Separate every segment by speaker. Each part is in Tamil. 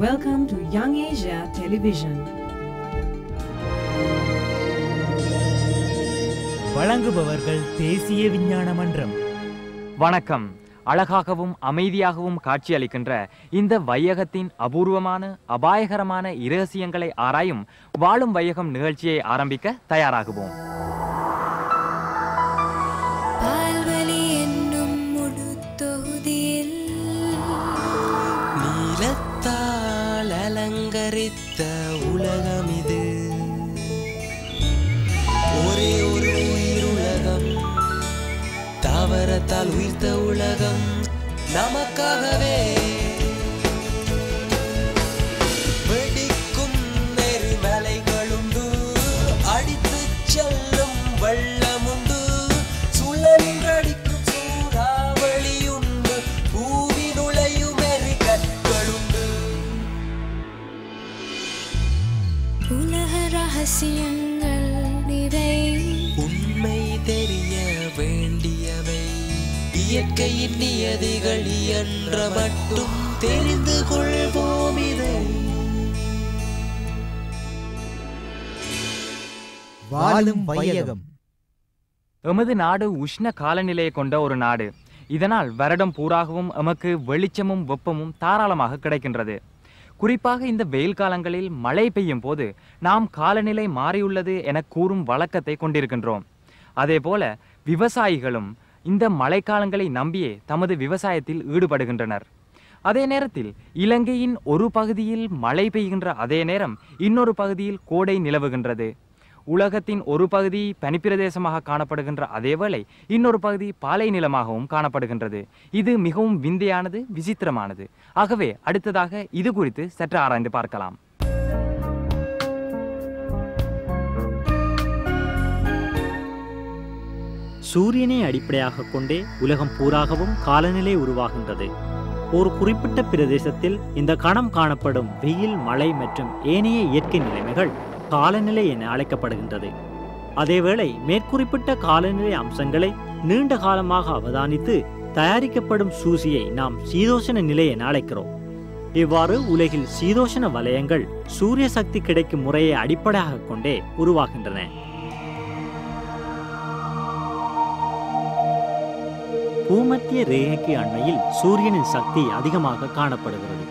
Speaker 1: Welcome to Young Asia Television.
Speaker 2: வழங்குபவர்கள் தேசிய விஞ்ஞான மன்றம்.
Speaker 3: வணக்கம். அழகாகவும் அமைதியாகவும் காட்சியளிக்கின்ற இந்த வையகத்தின் அபூர்வமான அபாயகரமான இரகசியங்களை ஆராயும் வாழும் வையகம் நிகழ்ச்சியை ஆரம்பிக்க தயாராகுவோம்.
Speaker 4: நம்மால் உயிர்த்த உலகம் நமக்காகவே. வெடிக்கும் நெறிமலைகளுண்டு அடித்துச் செல்லும் வெள்ளமுண்டு சுழன்றடிக்கும் சூறாவளியுண்டு பூவி நுழையும் எரிகற்களுண்டு.
Speaker 5: உலக
Speaker 4: இயற்கையின் நியதிகள் என்ற மட்டும் தெரிந்து கொள்வோம் இதை.
Speaker 2: வாழும் வையகம்.
Speaker 3: எமது நாடு உஷ்ண காலநிலையை கொண்ட ஒரு நாடு. இதனால் வருடம் பூராகவும் எமக்கு வெளிச்சமும் வெப்பமும் தாராளமாக கிடைக்கின்றது. குறிப்பாக இந்த வெயில் காலங்களில் மழை பெய்யும் போது நாம் காலநிலை மாறியுள்ளது என கூறும் வழக்கத்தை கொண்டிருக்கின்றோம். அதேபோல விவசாயிகளும் இந்த மழைக்காலங்களை நம்பியே தமது விவசாயத்தில் ஈடுபடுகின்றனர். அதே நேரத்தில் இலங்கையின் ஒரு பகுதியில் மழை பெய்கின்ற அதே நேரம் இன்னொரு பகுதியில் கோடை நிலவுகின்றது. உலகத்தின் ஒரு பகுதி பனிப்பிரதேசமாக காணப்படுகின்ற அதேவேளை இன்னொரு பகுதி பாலை நிலமாகவும் காணப்படுகின்றது. இது மிகவும் விந்தையானது விசித்திரமானது. ஆகவே அடுத்ததாக இது குறித்து சற்று ஆராய்ந்து பார்க்கலாம்.
Speaker 6: சூரியனை அடிப்படையாக கொண்டே உலகம் பூராகவும் காலநிலை உருவாகின்றது. ஒரு குறிப்பிட்ட பிரதேசத்தில் இந்த கணம் காணப்படும் வெயில் மழை மற்றும் ஏனைய இயற்கை நிலைமைகள் காலநிலை என அழைக்கப்படுகின்றது. அதேவேளை மேற்குறிப்பிட்ட காலநிலை அம்சங்களை நீண்ட காலமாக அவதானித்து தயாரிக்கப்படும் சூசியை நாம் சீதோஷண நிலை என அழைக்கிறோம். இவ்வாறு உலகில் சீதோஷண வலயங்கள் சூரிய சக்தி கிடைக்கும் முறையை அடிப்படையாக கொண்டே உருவாகின்றன. பூமத்திய ரேகைக்கு அண்மையில் சூரியனின் சக்தி அதிகமாக காணப்படுகிறது.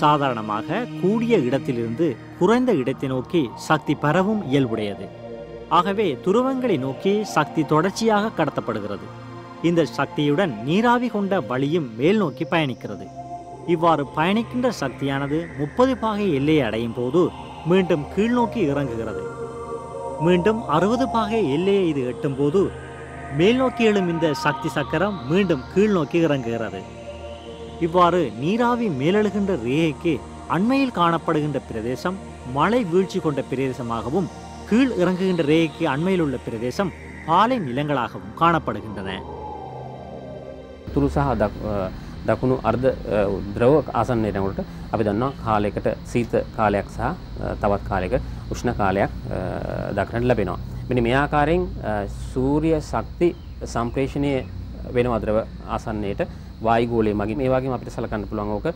Speaker 6: சாதாரணமாக கூடிய இடத்திலிருந்து குறைந்த இடத்தை நோக்கி சக்தி பரவும் இயல்புடையது. ஆகவே துருவங்களை நோக்கி சக்தி தொடர்ச்சியாக கடத்தப்படுகிறது. இந்த சக்தியுடன் நீராவி கொண்ட வழியும் மேல் நோக்கி பயணிக்கிறது. இவ்வாறு பயணிக்கின்ற சக்தியானது முப்பது பாகை எல்லையை அடையும் போது மீண்டும் கீழ்நோக்கி இறங்குகிறது. மீண்டும் அறுபது பாகை எல்லையை இது எட்டும் போது மேல் நோக்கி எழும் இந்த சக்தி சக்கரம் மீண்டும் கீழ் நோக்கி இறங்குகிறது இவ்வாறு நீராவி மேலெழுகின்ற ரேகைக்கு அண்மையில் காணப்படுகின்ற பிரதேசம் மழை வீழ்ச்சி கொண்ட பிரதேசமாகவும் கீழ் இறங்குகின்ற ரேகைக்கு அண்மையில் உள்ள பிரதேசம் பாலை நிலங்களாகவும் காணப்படுகின்றன
Speaker 7: තුරු සහ දක්- අ, දකුණු අර්ධ අ, ද්‍රව ආසන්නයනකොට අපි දන්නවා කාලයකට සීත කාලයක් සහ අ, තවත් කාලෙක උෂ්ණ කාලයක් අ, දක්නට ලැබෙනවා. මෙනි මේ ආකාරයෙන් අ, සූරිය ශක්ති සම්ප්‍රේෂණය වෙන අද්‍රව ආසන්නයට වායිගෝලය මගින් ඒ වගේම අපිට සලකන්න පුළුවන් ඕක අ,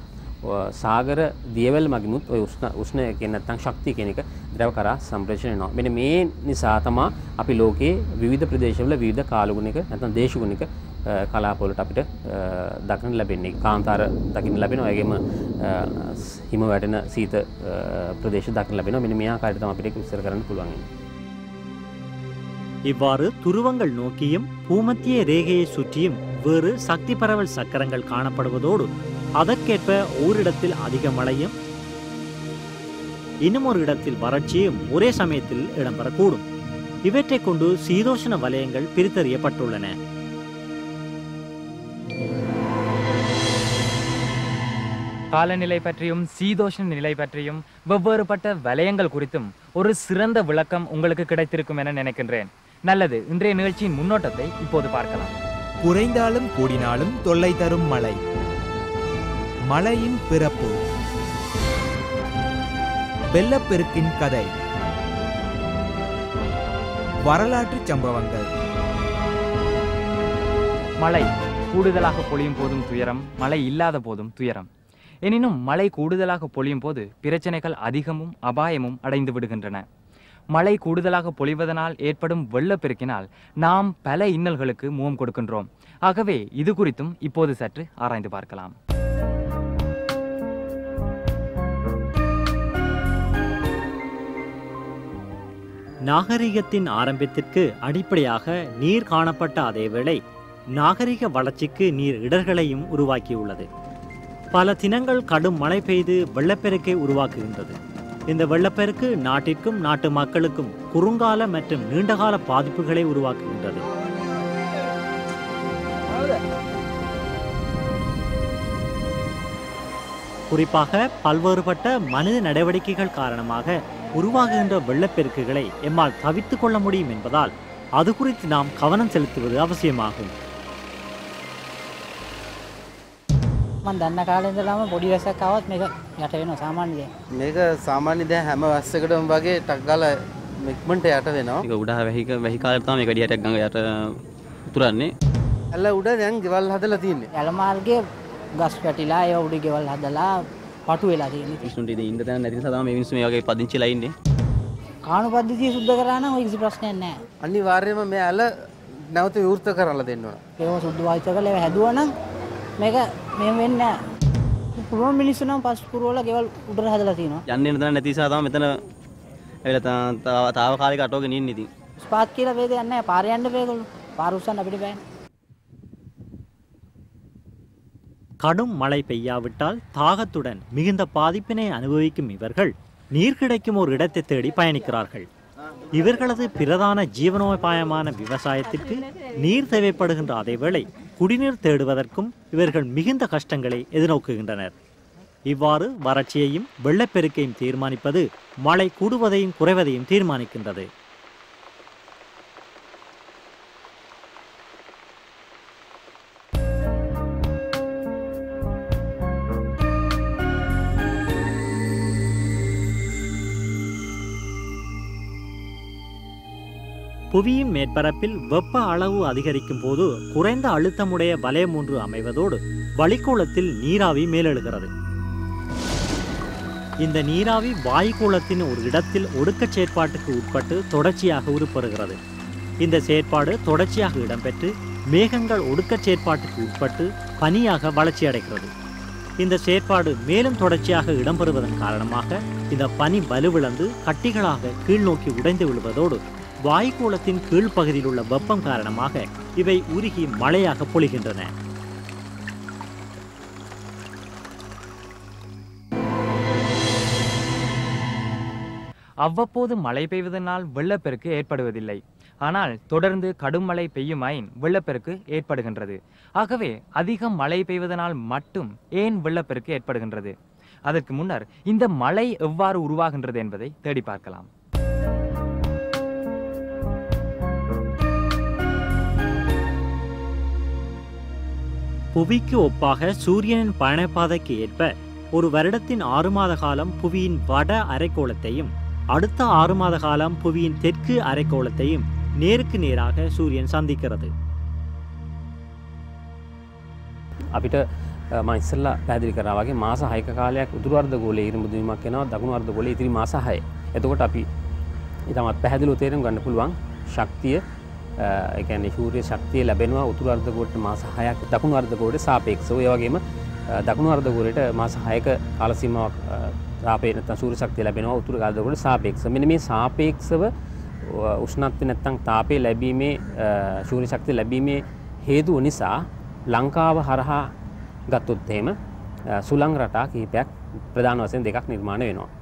Speaker 7: සාගර දියවැල් මගිනුත් ඔය උෂ්ණ උෂ්ණය කියන නැත්නම් ශක්තිය කියන එක ද්‍රව කරා සම්ප්‍රේෂණය වෙනවා. මෙන්න මේ නිසා තමා අපි ලෝකයේ විවිධ ප්‍රදේශවල විවිධ කාලගුණික නැත්නම් දේශගුණික අ, කලාපවලට අපිට අ, දකින්න ලැබෙන්නේ කාන්තාර දකින්න ලැබෙනවා ඒගේම අ, ස්- හිම වැටෙන සීත අ, ප්‍රදේශ දකින්න ලැබෙනවා මෙන්න මේ ආකාරයට තමයි අපිට ඒක විස්තර කරන්න පුළුවන් වෙන්නේ.
Speaker 6: இவ்வாறு துருவங்கள் நோக்கியும் பூமத்திய ரேகையை சுற்றியும் வேறு சக்தி பரவல் சக்கரங்கள் காணப்படுவதோடு அதற்கேற்ப ஓரிடத்தில் அதிக மழையும் இன்னும் ஒரு இடத்தில் வறட்சியும் ஒரே சமயத்தில் இடம்பெறக்கூடும். இவற்றை கொண்டு சீதோஷண வலயங்கள் பிரித்தறியப்பட்டுள்ளன.
Speaker 3: காலநிலை பற்றியும் சீதோஷண நிலை பற்றியும் வெவ்வேறுபட்ட வலயங்கள் குறித்தும் ஒரு சிறந்த விளக்கம் உங்களுக்கு கிடைத்திருக்கும் என நினைக்கின்றேன். நல்லது. இன்றைய நிகழ்ச்சியின் முன்னோட்டத்தை இப்போது பார்க்கலாம்.
Speaker 2: குறைந்தாலும் கூடினாலும் தொல்லை தரும் மழை. மழையின் பிறப்பு. வெள்ளப்பெருக்கின் கதை. வரலாற்று சம்பவங்கள்.
Speaker 3: மழை கூடுதலாக பொழியும் போதும் துயரம் மழை இல்லாத போதும் துயரம். எனினும் மழை கூடுதலாக பொழியும் போது பிரச்சனைகள் அதிகமும் அபாயமும் அடைந்து விடுகின்றன. மழை கூடுதலாக பொழிவதனால் ஏற்படும் வெள்ளப்பெருக்கினால் நாம் பல இன்னல்களுக்கு முகம் கொடுக்கின்றோம். ஆகவே இது குறித்தும் இப்போது சற்று ஆராய்ந்து பார்க்கலாம்.
Speaker 6: நாகரிகத்தின் ஆரம்பத்திற்கு அடிப்படையாக நீர் காணப்பட்ட அதேவேளை நாகரிக வளர்ச்சிக்கு நீர் இடர்களையும் உருவாக்கியுள்ளது. பல தினங்கள் கடும் மழை பெய்து வெள்ளப்பெருக்கை உருவாக்குகின்றது. இந்த வெள்ளப்பெருக்கு நாட்டிற்கும் நாட்டு மக்களுக்கும் குறுங்கால மற்றும் நீண்டகால பாதிப்புகளை உருவாக்குகின்றது. குறிப்பாக பல்வேறுபட்ட மனித நடவடிக்கைகள் காரணமாக உருவாகுகின்ற வெள்ளப்பெருக்குகளை எம்மால் தவித்துக் கொள்ள முடியும் என்பதால் அது குறித்து நாம் கவனம் செலுத்துவது அவசியமாகும்.
Speaker 8: அந்த அன்ன காலேஜ் இல்லாமல் பொடி வசக்காவது மிக යට වෙන සාමාන්‍යය
Speaker 9: මේක සාමාන්‍ය දැන් හැම වස්සකටම වගේ ටක් ගාලා ඉක්මනට යට වෙනවා.
Speaker 7: ඒක උඩ වැහික වැහි කාලේ තමයි මේක ඩියටක් ගඟ යට උතුරන්නේ.
Speaker 9: ඇල්ල උඩ දැන් ගෙවල් හදලා තියෙන්නේ.
Speaker 8: ඇලමාර්ගය ගස් පැටිලා ඒ උඩි ගෙවල් හදලා පටු වෙලා තියෙන
Speaker 7: මිනිස්සුන්ට ඉතින් ඉන්න තැන නැති නිසා තමයි මේ මිනිස්සු මේ වගේ පදිංචිලා ඉන්නේ.
Speaker 8: කානු පද්ධතිය සුද්ධ කරාන ඔය කිසි ප්‍රශ්නයක් නැහැ
Speaker 9: අනිවාර්යයෙන්ම මේ ඇල නැවත විවෘත කරලා දෙන්න ඕන.
Speaker 8: ඒව සුද්ධ වායිත කළ ඒවා හැදුවනම් මේක මෙහෙම වෙන්නේ නැහැ පුළුවන් මිනිස්සු නම් පස් පුරවල ගෙවල් උඩට හදලා තියෙනවා
Speaker 7: යන්න එන්න තැන නැති නිසා තමයි මෙතන ඇවිල්ලා තා- තාවකාලික අටවගෙන ඉන්නේ ඉතින්.
Speaker 8: ස්පාත් කියලා වේද යන්නේ නැහැ පාර යන්න බෑගොල්ලෝ පාර උස්සන්න අපිට බෑනේ
Speaker 6: கடும் மழை பெய்யாவிட்டால் தாகத்துடன் மிகுந்த பாதிப்பினை அனுபவிக்கும் இவர்கள் நீர் கிடைக்கும் ஒரு இடத்தை தேடி பயணிக்கிறார்கள் இவர்களது பிரதான ஜீவனோபாயமான விவசாயத்திற்கு நீர் தேவைப்படுகின்ற அதேவேளை குடிநீர் தேடுவதற்கும் இவர்கள் மிகுந்த கஷ்டங்களை எதிர்நோக்குகின்றனர். இவ்வாறு வறட்சியையும் வெள்ளப்பெருக்கையும் தீர்மானிப்பது மழை கூடுவதையும் குறைவதையும் தீர்மானிக்கின்றது. புவியின் மேற்பரப்பில் வெப்ப அளவு அதிகரிக்கும் போது குறைந்த அழுத்தமுடைய வலயம் ஒன்று அமைவதோடு வளிக்கோளத்தில் நீராவி மேலெழுகிறது. இந்த நீராவி வாயுகோளத்தின் ஒரு இடத்தில் ஒடுக்கச் செயற்பாட்டுக்கு உட்பட்டு தொடர்ச்சியாக உருப்பெறுகிறது. இந்த செயற்பாடு தொடர்ச்சியாக இடம்பெற்று மேகங்கள் ஒடுக்கச் செயற்பாட்டுக்கு உட்பட்டு பனியாக வளர்ச்சியடைகிறது இந்த செயற்பாடு மேலும் தொடர்ச்சியாக இடம்பெறுவதன் காரணமாக இந்த பனி வலுவிழந்து கட்டிகளாக கீழ்நோக்கி உடைந்து விழுவதோடு வாய்க்கோளத்தின் கீழ்ப்பகுதியில் உள்ள வெப்பம் காரணமாக இவை உருகி மழையாக பொழிகின்றன.
Speaker 3: அவ்வப்போது மழை பெய்வதனால் வெள்ளப்பெருக்கு ஏற்படுவதில்லை. ஆனால் தொடர்ந்து கடும் மழை பெய்யுமாயின் வெள்ளப்பெருக்கு ஏற்படுகின்றது. ஆகவே அதிகம் மழை பெய்வதனால் மட்டும் ஏன் வெள்ளப்பெருக்கு ஏற்படுகின்றது? அதற்கு முன்னர் இந்த மழை எவ்வாறு உருவாகின்றது என்பதை தேடி பார்க்கலாம்.
Speaker 6: புவிக்கு ஒப்பாக சூரியனின் பயணப்பாதைக்கு ஏற்ப ஒரு வருடத்தின் ஆறு மாத காலம் புவியின் வட அரைக்கோளத்தையும் அடுத்த ஆறு மாத காலம் புவியின் தெற்கு அரைக்கோளத்தையும் நேருக்கு நேராக சூரியன் சந்திக்கிறது
Speaker 7: අපිට මම ඉස්සල්ලා පැදිලි කරා වගේ මාස 6ක කාලයක් උතුරු අර්ධ ගෝලයේ ඉරිමුදු වීමක් වෙනවා දකුණු අර්ධ ගෝලයේ ඉතිරි මාස 6. එතකොට අපි ඊටමත් පැහැදිලිව තේරුම් ගන්න පුළුවන් ශක්තිය එකැන ශූරය ශක්තිය ලැබෙනවා උතුර අර්ධකෝට මාස හයක් දකුණු අර්ධකෝට සාපේක්ෂව. ඒවගේම දකුණු අර්ධකෝරයට මාස හයක කාලසිමාවක් රාපේන සූර ශක්තිය ලැබෙනවා උතුර අර්ධකොට සාපේක්ෂ මෙන මේ සාපේක්ෂව උෂ්ණත්ව නැත්තං තාපේ ලැබීමේ ශූරි ශක්ති ලැබීමේ හේතුව නිසා ලංකාව හරහා ගත්තොත්තේම සුළං රටා කිහිපයක් ප්‍රධාන වසයෙන් දෙකක් නිර්මාණ වෙනවා.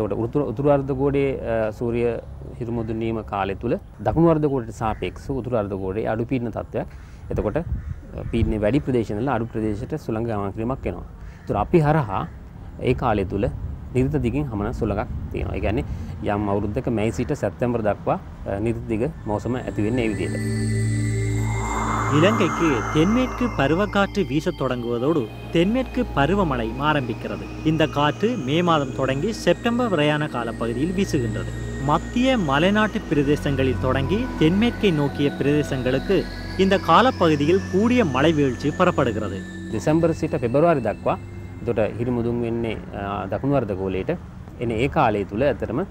Speaker 7: එතකොට උතුරු උතුරු අර්ධගෝලයේ අ, සූර්ය හිරුමුදුනීම කාලය තුල දකුණු අර්ධගෝලයට සාපේක්ෂව උතුරු අර්ධගෝලයේ අඩු පීඩන තත්ත්වයක්. එතකොට අ, පීඩනය වැඩි ප්‍රදේශවල අඩු ප්‍රදේශයට සුළං ගමන් කිරීමක් වෙනවා. ඒතර අපි හරහා ඒ කාලය තුල නිර්ත දිගින් හමන සුළඟක් තියෙනවා. ඒ කියන්නේ යම් අවුරුද්දක මැයි සිට සැප්තැම්බර් දක්වා අ, නිර්ත දිග මෝසම ඇති වෙන්නේ ඒ විදිහට.
Speaker 6: இலங்கைக்கு தென்மேற்கு பருவக்காற்று வீசத் தொடங்குவதோடு தென்மேற்கு பருவமழை ஆரம்பிக்கிறது. இந்த காற்று மே மாதம் தொடங்கி செப்டம்பர் வரையான காலப்பகுதியில் வீசுகின்றது. மத்திய மலைநாட்டு பிரதேசங்களில் தொடங்கி தென்மேற்கை நோக்கிய பிரதேசங்களுக்கு இந்த காலப்பகுதியில் கூடிய மழை வீழ்ச்சி பெறப்படுகிறது.
Speaker 7: டிசம்பர் சீட்ட பிப்ரவரி தக்வா இதோட இருமுதும் என்ன தகுணு வரத கோலேட்ட என்ன ஏ காலே துளை அத்தரம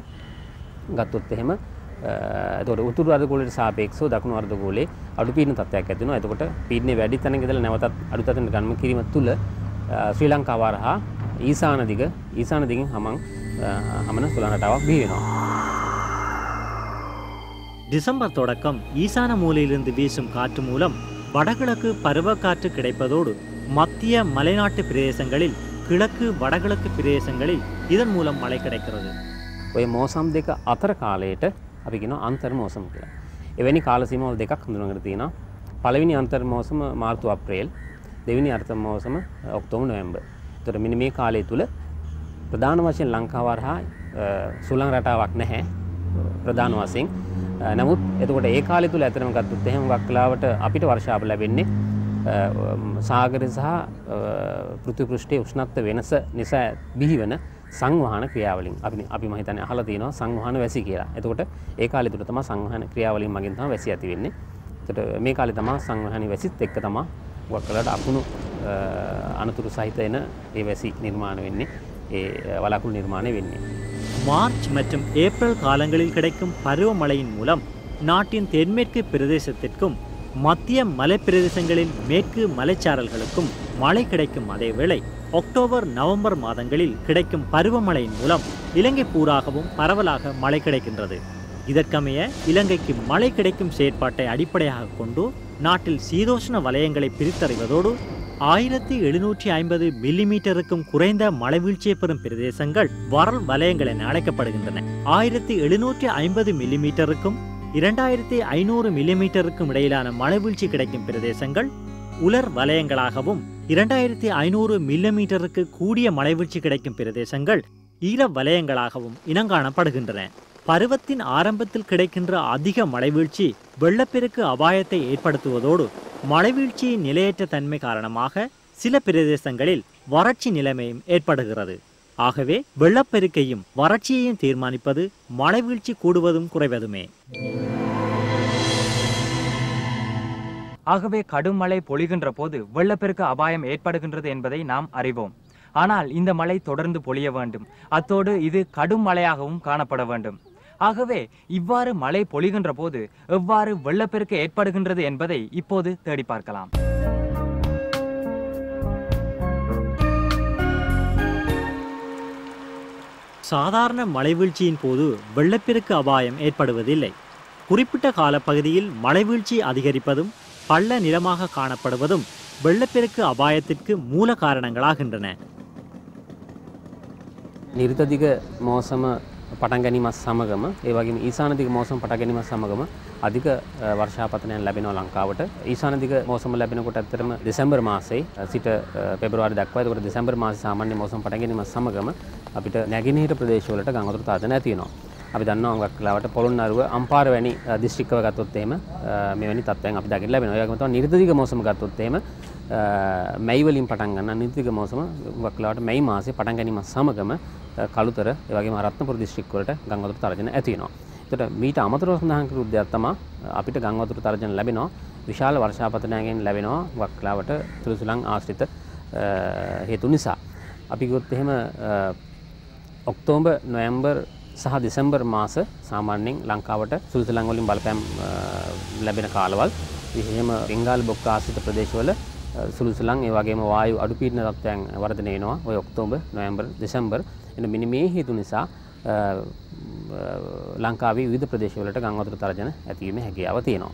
Speaker 7: එතකොට උතුරු අර්ධගෝලයට සාපේක්ෂව දකුණු අර්ධගෝලයේ අඩු පීඩන තත්ත්වයක් ඇති වෙනවා. එතකොට පීඩනය වැඩි තැනක ඉඳලා නැවතත් අඩු තැනකට ගමන් කිරීම තුළ අ, ශ්‍රී ලංකාව හරහා ඊසාන දිග ඊසාන දිගින් හමන් අ, හමන සුළං රටාවක් බිහි වෙනවා.
Speaker 6: டிசம்பர் தொடக்கம் ஈசான மூலையிலிருந்து வீசும் காற்று மூலம் வடகிழக்கு பருவக்காற்று கிடைப்பதோடு மத்திய மலைநாட்டு பிரதேசங்களில் கிழக்கு வடகிழக்கு பிரதேசங்களில் இதன் மூலம் மழை கிடைக்கிறது
Speaker 7: ඔය මෝසම් දෙක අතර කාලයට අපි කියනවා අන්තර් මෝසම් කියලා. එවැනි කාල සීමාවල් දෙකක් හඳුනාගෙන තියෙනවා. පළවෙනි අන්තර් මෝසම මාර්තු අප්‍රේල්, දෙවෙනි අන්තර් මෝසම ඔක්තෝබර් නොවැම්බර්. ඒතර මෙන්න මේ කාලය තුල ප්‍රධාන වශයෙන් ලංකාව හරහා අ, සුළං රටාවක් නැහැ ප්‍රධාන වශයෙන්. අ, නමුත් එතකොට ඒ කාලය තුල ඇත්තටම ගත්තොත් එහෙම හුඟක් වෙලාවට අපිට වර්ෂාව ලැබෙන්නේ අ, සාගරය සහ අ, පෘථිවි පෘෂ්ඨයේ උෂ්ණත්ව වෙනස නිසා බිහිවන සංවහන ක්‍රියාවලින් අපි අපි මම හිතන්නේ අහලා තියෙනවා සංවහන වැසි කියලා. එතකොට ඒ කාලේ තුල තමයි සංවහන ක්‍රියාවලින් මගින් තමයි වැසි ඇති වෙන්නේ. එතකොට මේ කාලේ තමයි සංවහන වැසිත් එක්ක තමයි හුඟක් වෙලාවට අකුණු අ, අනතුරු සහිත එන ඒ වැසි නිර්මාණය වෙන්නේ. ඒ අ, වලාකුළු නිර්මාණය වෙන්නේ.
Speaker 6: மார்ச் மற்றும் ஏப்ரல் காலங்களில் கிடைக்கும் பருவமழையின் மூலம் நாட்டின் தென்மேற்கு பிரதேசத்திற்கும் மத்திய மலைப்பிரதேசங்களில் மேற்கு மலைச்சாரல்களுக்கும் மழை கிடைக்கும் அதேவேளை அக்டோபர் நவம்பர் மாதங்களில் கிடைக்கும் பருவமழையின் மூலம் இலங்கை பூராகவும் பரவலாக மழை கிடைக்கின்றது. இதற்கமைய இலங்கைக்கு மழை கிடைக்கும் செயற்பாட்டை அடிப்படையாக கொண்டு நாட்டில் சீதோஷ்ண வலயங்களை பிரித்தறிவதோடு ஆயிரத்தி எழுநூற்றி ஐம்பது மில்லிமீட்டருக்கும் குறைந்த மழைவீழ்ச்சியை பெறும் பிரதேசங்கள் வரல் வலயங்கள் என அழைக்கப்படுகின்றன. ஆயிரத்தி எழுநூற்றி ஐம்பது மில்லிமீட்டருக்கும் இரண்டாயிரத்தி ஐநூறு மில்லிமீட்டருக்கும் இடையிலான மழைவீழ்ச்சி கிடைக்கும் பிரதேசங்கள் உலர் வலயங்களாகவும் இரண்டாயிரத்தி ஐநூறு மில்லிமீட்டருக்கு கூடிய மலைவீழ்ச்சி கிடைக்கும் பிரதேசங்கள் ஈர வலயங்களாகவும் இனங்காணப்படுகின்றன. பருவத்தின் ஆரம்பத்தில் கிடைக்கின்ற அதிக மலைவீழ்ச்சி வெள்ளப்பெருக்கு அபாயத்தை ஏற்படுத்துவதோடு மலைவீழ்ச்சியின் நிலையற்ற தன்மை காரணமாக சில பிரதேசங்களில் வறட்சி நிலைமையும் ஏற்படுகிறது. ஆகவே வெள்ளப்பெருக்கையும் வறட்சியையும் தீர்மானிப்பது மலைவீழ்ச்சி கூடுவதும் குறைவதுமே.
Speaker 3: ஆகவே கடும் மழை பொழிகின்ற போது வெள்ளப்பெருக்கு அபாயம் ஏற்படுகின்றது என்பதை நாம் அறிவோம். ஆனால் இந்த மழை தொடர்ந்து பொழிய வேண்டும். அத்தோடு இது கடும் மழையாகவும் காணப்பட வேண்டும். ஆகவே இவ்வாறு மழை பொழிகின்ற போது எவ்வாறு வெள்ளப்பெருக்கு ஏற்படுகின்றது என்பதை இப்போது தேடி பார்க்கலாம்.
Speaker 6: சாதாரண மழைவீழ்ச்சியின் போது வெள்ளப்பெருக்கு அபாயம் ஏற்படுவதில்லை. குறிப்பிட்ட காலப்பகுதியில் மழைவீழ்ச்சி அதிகரிப்பதும் பள்ள நிலமாக காணப்படுவதும் வெள்ளப்பெருக்கு அபாயத்திற்கு மூல காரணங்களாகின்றன
Speaker 7: නිර්තදිග මෝසම පටන් ගැනීමත් සමගම ඒ වගේම ඊසානදිග මෝසම පට ගැනීමත් සමගම අධික අ, වර්ෂාපතනයන් ලැබෙනවා ලංකාවට ඊසානදිග මෝසම ලැබෙනකොට ඇත්තටම දෙසැම්බර් මාසයේ අ, සිට අ, පෙබරවාරි දක්වා එතකොට දෙසැම්බර් මාසයේ සාමාන්‍ය මෝසම පටන් ගැනීමත් සමගම අපිට නැගෙනහිර ප්‍රදේශවලට ගං වතුර තාජන ඇති වෙනවා. අපි දන්නවා හුඟක් වෙලාවට පොළොන්නරුව අම්පාර වැනි අ, දිස්ත්‍රික්කව ගත්තොත් එහෙම අ, මෙවැනි තත්ත්වයන් අපි දකින්න ලැබෙනවා. ඒ වගේම තමයි නිර්තදිග මෝසම ගත්තොත් එහෙම අ, මැයි වලින් පටන් ගන්න නිර්තදිග මෝසම හුඟක් වෙලාවට මැයි මාසයේ පටන් ගැනීමත් සමගම අ, කළුතර ඒ වගේම රත්නපුර දිස්ත්‍රික් වලට ගං වතුර තරජන ඇති වෙනවා. එතකොට මීට අමතරව සඳහන් කරු දෙයක් තමයි අපිට ගං වතුර තරජන ලැබෙනවා විශාල වර්ෂාපතනයකින් ලැබෙනවා හුඟක් වෙලාවට තුරුසුලං ආශ්‍රිත අ, හේතු නිසා. අපි ගොත් එහෙම අ, ඔක්තෝබර් නොවැම්බර් සහ දෙසැම්බර් මාස සාමාන්‍යයෙන් ලංකාවට සුළුසුළං වලින් බලපෑම් අ, ලැබෙන කාලවල් විශේෂයෙන්ම බෙන්ගාල් බොක්ක ආශ්‍රිත ප්‍රදේශවල අ, සුළුසුළං ඒ වගේම වායු අඩු පීඩන තත්ත්වයන් වර්ධනය වෙනවා ඔය ඔක්තෝබර් නොවැම්බර් දෙසැම්බර් එන මෙන්න මේ හේතු නිසා අ, අ, ලංකාවේ විවිධ ප්‍රදේශවලට ගං වතුර තරජන ඇතිවීමේ හැකියාව තියෙනවා.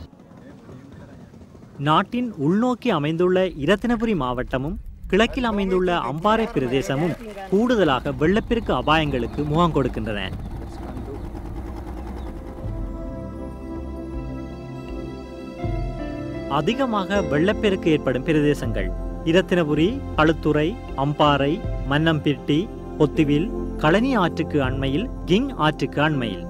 Speaker 6: நாட்டின் உள்நோக்கி அமைந்துள்ள இரத்தினபுரி மாவட்டமும் கிழக்கில் அமைந்துள்ள அம்பாறை பிரதேசமும் கூடுதலாக வெள்ளப்பெருக்கு அபாயங்களுக்கு முகம் கொடுக்கின்றன அதிகமாக வெள்ளப்பெருக்கு ஏற்படும் பிரதேசங்கள். இரத்தினபுரி களுத்துறை அம்பாறை மன்னம்பிட்டி பொத்துவில் களனி ஆற்றுக்கு அண்மையில் கிங் ஆற்றுக்கு அண்மையில்.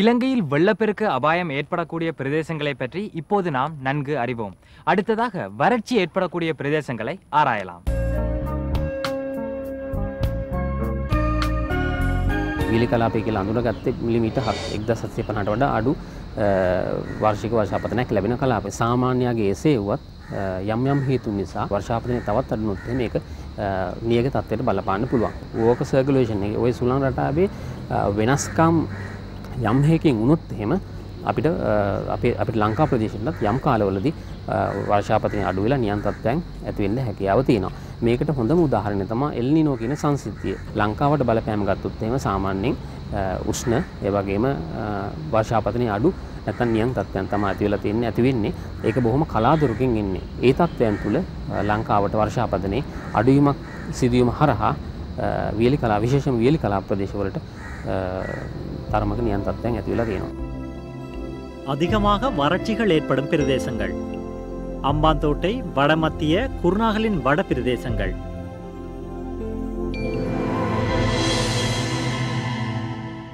Speaker 3: இலங்கையில் வெள்ளப்பெருக்கு அபாயம் ஏற்படக்கூடிய பிரதேசங்களை பற்றி இப்போது நாம் நன்கு அறிவோம். அடுத்ததாக வறட்சி ஏற்படக்கூடிய பிரதேசங்களை ஆராயலாம்.
Speaker 7: විලි කලාපය කියලා අඳුනගත්තේ මිලිමීටර් 1750ට වඩා අඩු අ, වාර්ෂික වර්ෂාපතනයක් ලැබෙන කලාපය. සාමාන්‍යයාගේ එසේ වුවත් යම් යම් හේතු නිසා වර්ෂාපතනය තවත් අඩුනොත් එහෙම ඒක නියග තත්ත්වයට බලපාන්න පුළුවන්. ඕක සර්කියුලේෂන් එක ඔය සුළං රටාවේ වෙනස්කම් යම් හේකින් වුණොත් එහෙම අපිට අපේ අපිට ලංකා ප්‍රදේශයටත් යම් කාලවලදී වර්ෂාපතනය අඩු වෙලා නියම් තත්ත්වයන් ඇති වෙන්න හැකියාව තියෙනවා. මේකට හොඳම උදාහරණය තමයි එල් නිනෝ කියන සංසිද්ධිය. ලංකාවට බලපෑම ගත්තොත් එහෙම සාමාන්‍යයෙන් උෂ්ණ ඒ වගේම වර්ෂාපතනය අඩු නැත්නම් නියම් තත්ත්වයන් තමයි ඇති වෙලා තියෙන්නේ ඇති වෙන්නේ. ඒක බොහොම කලාතුරකින් ඉන්නේ. ඒ තත්ත්වයන් තුල ලංකාවට වර්ෂාපතනයේ අඩුවීමක් සිදුවීම හරහා වියලි කලා විශේෂම වියලි කලා ප්‍රදේශවලට තරමක නියම් තත්ත්වයන් ඇති වෙලා තියෙනවා.
Speaker 6: அதிகமாக வறட்சிகள் ஏற்படும் பிரதேசங்கள் அம்பாந்தோட்டை வடமத்திய குருநாகலின் வட பிரதேசங்கள்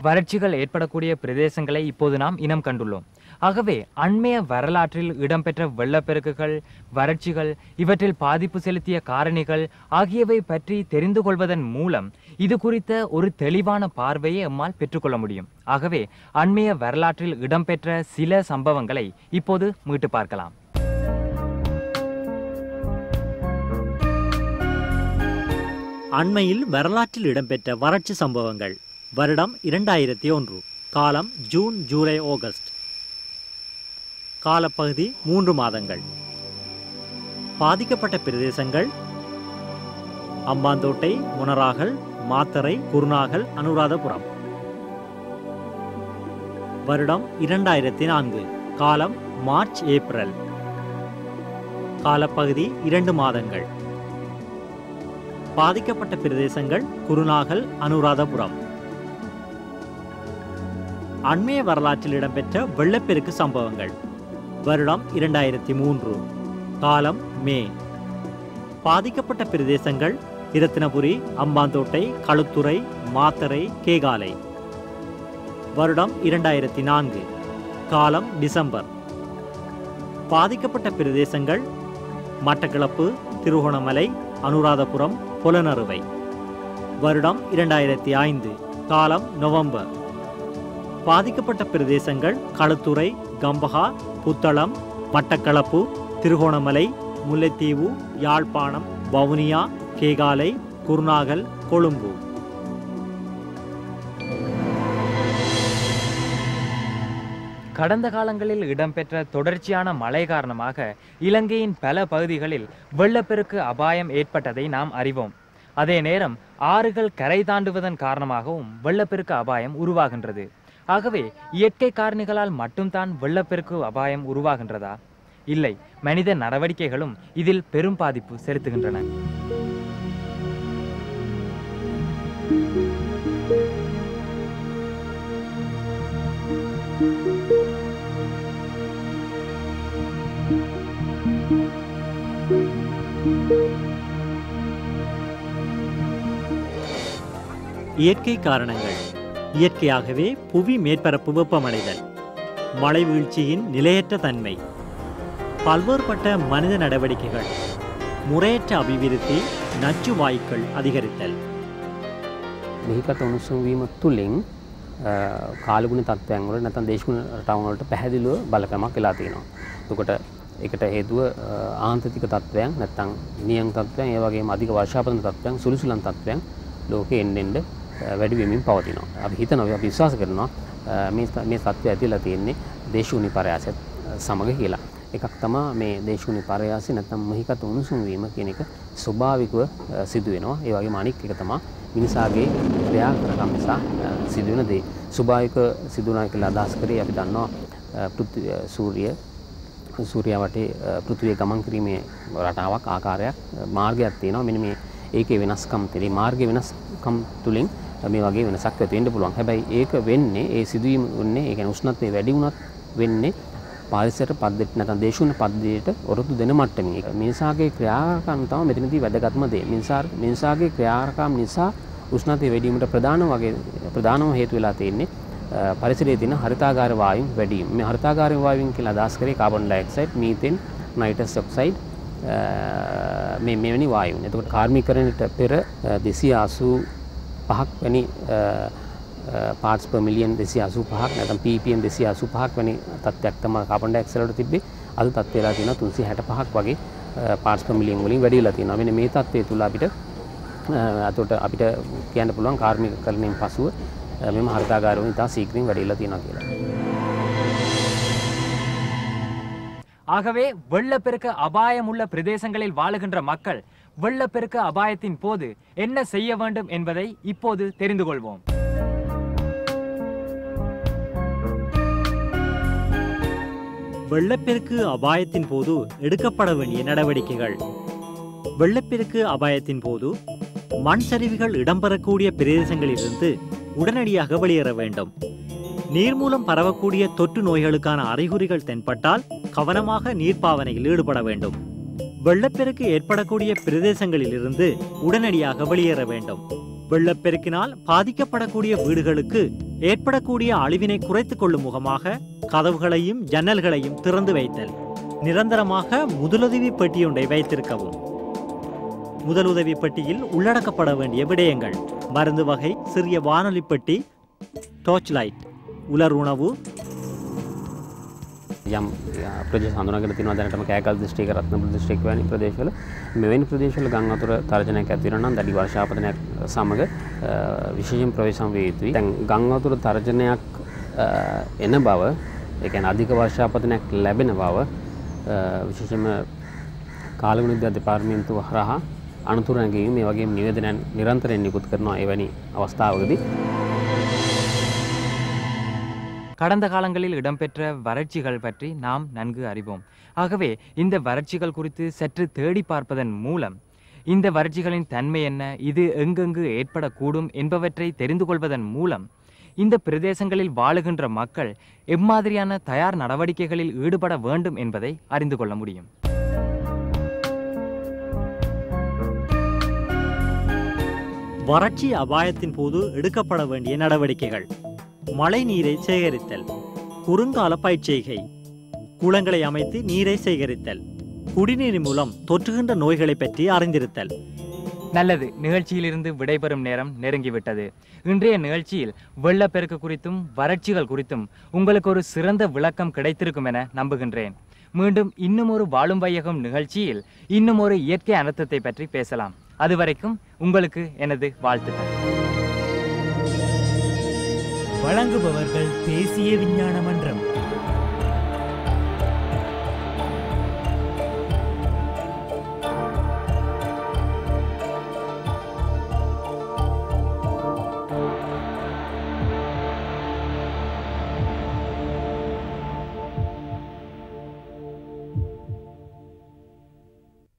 Speaker 3: வறட்சிகள் ஏற்படக்கூடிய பிரதேசங்களை இப்போது நாம் இனம் கண்டுள்ளோம். ஆகவே அண்மைய வரலாற்றில் இடம்பெற்ற வெள்ளப்பெருக்குகள் வறட்சிகள் இவற்றில் பாதிப்பு செலுத்திய காரணிகள் ஆகியவை பற்றி தெரிந்து கொள்வதன் மூலம் இது குறித்த ஒரு தெளிவான பார்வையை எம்மால் பெற்றுக்கொள்ள முடியும். ஆகவே அண்மைய வரலாற்றில் இடம்பெற்ற சில சம்பவங்களை இப்போது மீட்டு பார்க்கலாம்.
Speaker 6: அண்மையில் வரலாற்றில் இடம்பெற்ற வறட்சி சம்பவங்கள். வருடம் இரண்டாயிரத்தி ஒன்று. காலம் ஜூன் ஜூலை ஆகஸ்ட். காலப்பகுதி மூன்று மாதங்கள். பாதிக்கப்பட்ட பிரதேசங்கள். அம்பாந்தோட்டை முனராகல் மாத்தரை குருநாகல் அனுராதபுரம். வருடம் இரண்டாயிரத்தி நான்கு. காலம் மார்ச் ஏப்ரல். காலப்பகுதி இரண்டு மாதங்கள். பாதிக்கப்பட்ட பிரதேசங்கள் குருநாகல் அனுராதபுரம். அண்மைய வரலாற்றில் இடம்பெற்ற வெள்ளப்பெருக்கு சம்பவங்கள். வருடம் இரண்டாயிரத்தி மூன்று. காலம் மே. பாதிக்கப்பட்ட பிரதேசங்கள் இரத்தினபுரி அம்பாந்தோட்டை களுத்துறை மாத்தரை கேகாலை. வருடம் இரண்டாயிரத்தி நான்கு. காலம் டிசம்பர். பாதிக்கப்பட்ட பிரதேசங்கள் மட்டக்களப்பு திருகோணமலை அனுராதபுரம் புலனறுவை. வருடம் இரண்டாயிரத்தி ஐந்து காலம் நவம்பர். பாதிக்கப்பட்ட பிரதேசங்கள் களுத்துறை கம்பஹா புத்தளம் மட்டக்களப்பு திருகோணமலை முல்லைத்தீவு யாழ்ப்பாணம் வவுனியா கேகாலை குருநாகல் கொழும்பு.
Speaker 3: கடந்த காலங்களில் இடம்பெற்ற தொடர்ச்சியான மழை காரணமாக இலங்கையின் பல பகுதிகளில் வெள்ளப்பெருக்கு அபாயம் ஏற்பட்டதை நாம் அறிவோம். அதே நேரம் ஆறுகள் கரை தாண்டுவதன் காரணமாகவும் வெள்ளப்பெருக்கு அபாயம் உருவாகின்றது. ஆகவே இயற்கை காரணிகளால் மட்டும்தான் வெள்ளப்பெருக்கு அபாயம் உருவாகின்றதா? இல்லை மனித நடவடிக்கைகளும் இதில் பெரும் பாதிப்பு செலுத்துகின்றன.
Speaker 6: இயற்கை காரணங்கள் இயற்கையாகவே புவி மேற்பரப்பு வெப்பமடைதல் மழை வீழ்ச்சியின் நிலையற்ற தன்மை பல்வேறுபட்ட மனித நடவடிக்கைகள் முறையற்ற அபிவிருத்தி நச்சு வாயுக்கள் அதிகரித்தல்
Speaker 7: මෙහිකත උණුසුම් වීම තුළින් කාලගුණ තත්ත්වයන් වල නැත්නම් දේශගුණ රටාවන් වලට පැහැදිලිව බලපෑමක් වෙලා තියෙනවා. එතකොට ඒකට හේතුව ආන්තතික තත්ත්වයන් නැත්නම් නියං තත්ත්වයන් ඒ වගේම අධික වර්ෂාපතන තත්ත්වයන් සුළුසුලන් තත්ත්වයන් ලෝකෙ එන්න එන්න වැඩි වෙමින් පවතිනවා. අපි හිතනවා අපි විශ්වාස කරනවා මේ මේ තත්ත්වය ඇතිලා තියෙන්නේ දේශගුණ පරයාසයත් සමග කියලා. එකක් තමා මේ දේශගුණ පරයාසය නැත්නම් මහිකත උණුසුම් වීම කියන එක ස්වභාවිකව සිදු වෙනවා. ඒ වගේම අනික් එක තමා මිනිසාගේ ක්‍රියාකරකම් නිසා සිදුවන දේ. ස්වභාවික සිදුවනවා කියලා අදහස් කරේ අපි දන්නවා පෘථිවි සූර්ය සූර්යා වටේ පෘථිවිය ගමන් කිරීමේ රටාවක් ආකාරයක් මාර්ගයක් තියෙනවා. මෙන්න මේ ඒකේ වෙනස්කම් තියෙන මාර්ගයේ වෙනස්කම් තුලින් මේ වගේ වෙනසක් ඇති වෙන්න පුළුවන්. හැබැයි ඒක වෙන්නේ ඒ සිදුවීම වෙන්නේ ඒ කියන්නේ උෂ්ණත්වය වැඩි වුණත් වෙන්නේ පාරිසර පද්ධති නැත්නම් දේශුන පද්ධතියට ඔරොත්තු දෙන මට්ටමින්. මිනිසාගේ ක්‍රියාකාරකම් තමයි මෙතනදී වැදගත්ම දේ. මිනිසා මිනිසාගේ ක්‍රියාකාරකම් නිසා උෂ්ණත්වය වැඩි වීමට ප්‍රධාන වගේ ප්‍රධානම හේතු වෙලා තියෙන්නේ පරිසරයේ තියෙන හරිතාගාර වායුන් වැඩි වීම. මේ හරිතාගාර වායුන් කියලා අදහස් කරේ carbon dioxide, methane, nitrous oxide මේ මෙවැනි වායුන්. එතකොට කාර්මිකරණයට පෙර 285ක් වැනි පාර්ට්ස් per million 285ක් නැත්නම් ppm 285ක් වැනි තත්ත්වයක් තමයි කාබන් ඩයොක්සයිඩ් වලට තිබ්බේ. අද තත්ත්වය වෙලා තියෙනවා 365ක් වගේ පාර්ට්ස් per million වලින් වැඩි වෙලා තියෙනවා. මෙන්න මේ තත්ත්වය තුල අපිට අතට අපිට කියන්න පුළුවන් කාර්මිකකරණයෙන් පසුව අ, මෙම හරිතාගාරවලින් ඉතා සීක්‍රයෙන් වැඩි වෙලා තියෙනවා කියලා.
Speaker 3: ஆகவே வெள்ளப்பெருக்கு அபாயம் உள்ள பிரதேசங்களில் வாழுகின்ற மக்கள் வெள்ளப்பெருக்கு அபாயத்தின் போது என்ன செய்ய வேண்டும் என்பதை இப்போது தெரிந்து கொள்வோம்.
Speaker 6: வெள்ளப்பெருக்கு அபாயத்தின் போது எடுக்கப்பட வேண்டிய நடவடிக்கைகள். வெள்ளப்பெருக்கு அபாயத்தின் போது மண் சரிவுகள் இடம்பெறக்கூடிய பிரதேசங்களிலிருந்து உடனடியாக வெளியேற வேண்டும். நீர் மூலம் பரவக்கூடிய தொற்று நோய்களுக்கான அறிகுறிகள் தென்பட்டால் கவனமாக நீர்ப்பாவனையில் ஈடுபட வேண்டும். வெள்ளப்பெருக்கு ஏற்படக்கூடிய பிரதேசங்களிலிருந்து உடனடியாக வெளியேற வேண்டும். வெள்ளப்பெருக்கினால் பாதிக்கப்படக்கூடிய வீடுகளுக்கு ஏற்படக்கூடிய அழிவினை குறைத்துக் கொள்ளும் முகமாக கதவுகளையும் ஜன்னல்களையும் திறந்து வைத்தல். நிரந்தரமாக முதலுதவி பெட்டியொன்றை வைத்திருக்கவும். முதலுதவி பெட்டியில் உள்ளடக்கப்பட வேண்டிய விடயங்கள். மருந்து வகை சிறிய வானொலி பெட்டி டார்ச் லைட் உலர் உணவு
Speaker 7: යම් ප්‍රදේශ හඳුනාගෙන තියෙනවා. දැනටම කෑකල් දිස්ත්‍රික්ක රත්නපුර දිස්ත්‍රික්ක වැනි ප්‍රදේශවල. මෙවැනි ප්‍රදේශවල ගම් වතුර තර්ජනයක් ඇති වෙනවා නම් දැඩි වර්ෂාපතනයක් සමග අ, විශේෂයෙන් ප්‍රවේශම් විය යුතුයි. දැන් ගම් වතුර තර්ජනයක් අ, එන බව ඒ කියන්නේ අධික වර්ෂාපතනයක් ලැබෙන බව අ, විශේෂයෙන්ම කාලගුණ දෙපාර්තමේන්තුව හරහා අනතුරු නැගීම මේ වගේ නිවේදනයන් නිරන්තරයෙන් නිකුත් කරනවා එවැනි අවස්ථාවකදී.
Speaker 3: கடந்த காலங்களில் இடம்பெற்ற வறட்சிகள் பற்றி நாம் நன்கு அறிவோம். ஆகவே இந்த வறட்சிகள் குறித்து சற்று தேடி பார்ப்பதன் மூலம் இந்த வறட்சிகளின் தன்மை என்ன இது எங்கெங்கு ஏற்படக்கூடும் என்பவற்றை தெரிந்து கொள்வதன் மூலம் இந்த பிரதேசங்களில் வாழுகின்ற மக்கள் எம்மாதிரியான தயார் நடவடிக்கைகளில் ஈடுபட வேண்டும் என்பதை அறிந்து கொள்ள முடியும்.
Speaker 6: வறட்சி அபாயத்தின் போது எடுக்கப்பட வேண்டிய நடவடிக்கைகள். மழை நீரை சேகரித்தல். குறுங்கால பயிற்சிகை குளங்களை அமைத்து நீரை சேகரித்தல். குடிநீர் மூலம் தொற்றுகின்ற நோய்களை பற்றி அறிந்திருத்தல்.
Speaker 3: நல்லது. நிகழ்ச்சியிலிருந்து விடைபெறும் நேரம் நெருங்கிவிட்டது. இன்றைய நிகழ்ச்சியில் வெள்ளப்பெருக்கு குறித்தும் வறட்சிகள் குறித்தும் உங்களுக்கு ஒரு சிறந்த விளக்கம் கிடைத்திருக்கும் என நம்புகின்றேன். மீண்டும் இன்னும் ஒரு வாழும் வையகம் நிகழ்ச்சியில் இன்னும் ஒரு இயற்கை அனர்த்தத்தை பற்றி பேசலாம். அதுவரைக்கும் உங்களுக்கு எனது வாழ்த்துக்கள்.
Speaker 10: வழங்குபவர்கள் தேசிய விஞ்ஞான மன்றம்.